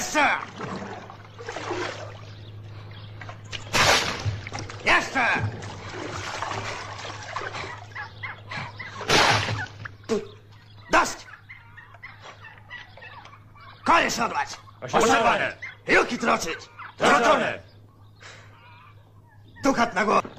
Yes, sir. Yes, sir. Dust. Колеш образ. Пошла. Юки трочить. Тротоне. Духат на гору.